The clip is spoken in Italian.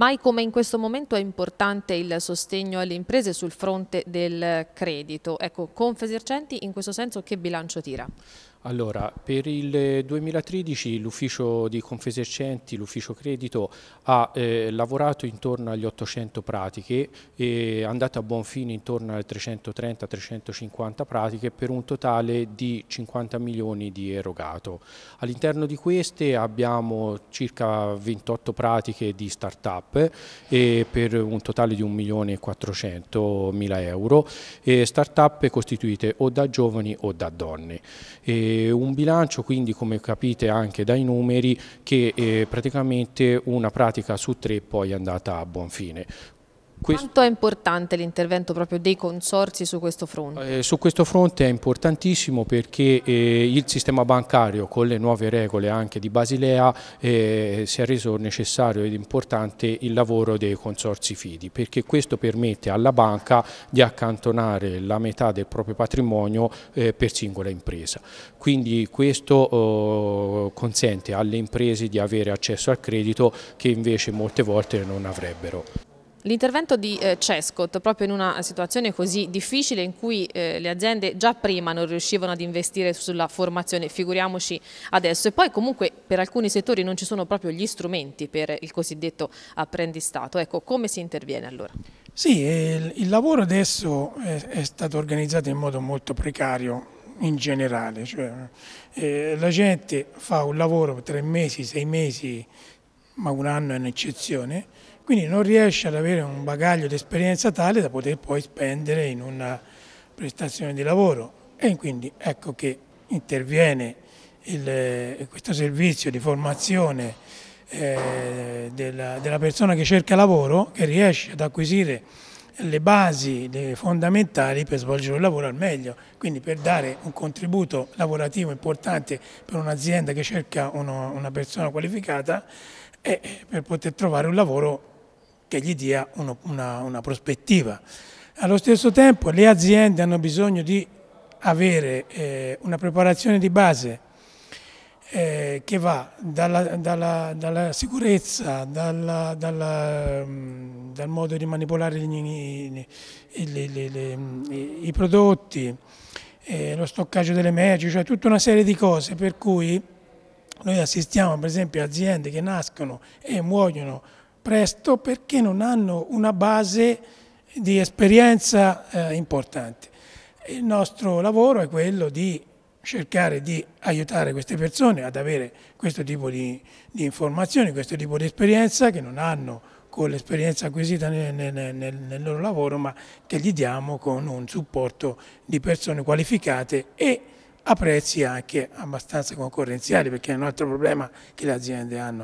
Mai come in questo momento è importante il sostegno alle imprese sul fronte del credito. Ecco, Confesercenti in questo senso che bilancio tira? Allora, per il 2013 l'ufficio di Confesercenti, l'ufficio credito, ha eh, lavorato intorno agli 800 pratiche e è andato a buon fine intorno alle 330-350 pratiche per un totale di 50 milioni di erogato. All'interno di queste abbiamo circa 28 pratiche di start-up per un totale di 1 milione e 400 mila euro, start-up costituite o da giovani o da donne. E un bilancio quindi come capite anche dai numeri che eh, praticamente una pratica su tre poi è andata a buon fine. Quanto è importante l'intervento proprio dei consorsi su questo fronte? Eh, su questo fronte è importantissimo perché eh, il sistema bancario con le nuove regole anche di Basilea eh, si è reso necessario ed importante il lavoro dei consorsi fidi perché questo permette alla banca di accantonare la metà del proprio patrimonio eh, per singola impresa. Quindi questo oh, consente alle imprese di avere accesso al credito che invece molte volte non avrebbero. L'intervento di eh, Cescot proprio in una situazione così difficile in cui eh, le aziende già prima non riuscivano ad investire sulla formazione, figuriamoci adesso e poi comunque per alcuni settori non ci sono proprio gli strumenti per il cosiddetto apprendistato, ecco come si interviene allora? Sì, il, il lavoro adesso è, è, stato organizzato in modo molto precario in generale, cioè, eh, la gente fa un lavoro tre mesi, sei mesi, ma un anno è un'eccezione, quindi non riesce ad avere un bagaglio di esperienza tale da poter poi spendere in una prestazione di lavoro. E quindi ecco che interviene il, questo servizio di formazione eh, della, della persona che cerca lavoro che riesce ad acquisire le basi fondamentali per svolgere il lavoro al meglio, quindi per dare un contributo lavorativo importante per un'azienda che cerca uno, una persona qualificata e per poter trovare un lavoro che gli dia uno, una, una prospettiva. Allo stesso tempo le aziende hanno bisogno di avere eh, una preparazione di base eh, che va dalla, dalla, dalla sicurezza, dalla, mm, dal modo di manipolare gli, gli, gli, i prodotti, eh, lo stoccaggio delle merci, cioè tutta una serie di cose per cui noi assistiamo per esempio a aziende che nascono e muoiono presto perché non hanno una base di esperienza eh, importante. Il nostro lavoro è quello di cercare di aiutare queste persone ad avere questo tipo di, di informazioni, questo tipo di esperienza che non hanno con l'esperienza acquisita nel, nel, nel, nel, loro lavoro, ma che gli diamo con un supporto di persone qualificate e a prezzi anche abbastanza concorrenziali, perché è un altro problema che le aziende hanno.